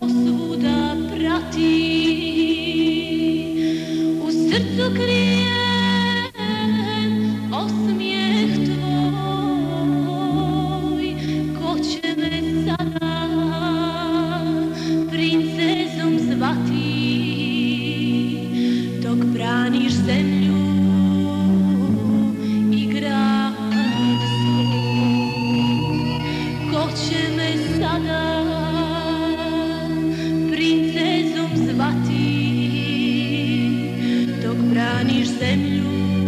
Posúda pratí, u srdcu krie. plačeme sadá, princezom zlatý, dok brániš zemľu.